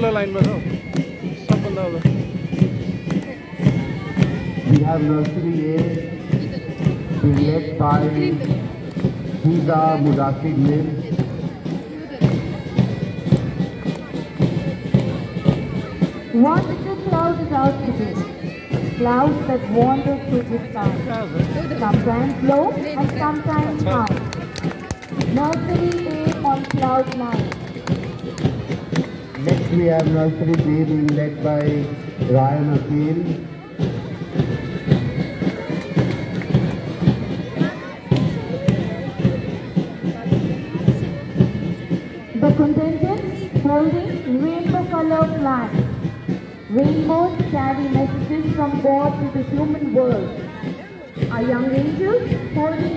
बल्ल लाइनमा छ सबभन्दा अब We have nursery A, been led by Huda Mudafid Mir. What the cloud is out today? Clouds that wander through the sky. Sometimes low and sometimes high. Nursery A on cloud 9 we have nursery B being led by Ryan Akil. The contingent holding rainbow colored flags. Rainbows carry messages from God to the human world. Our young angels holding.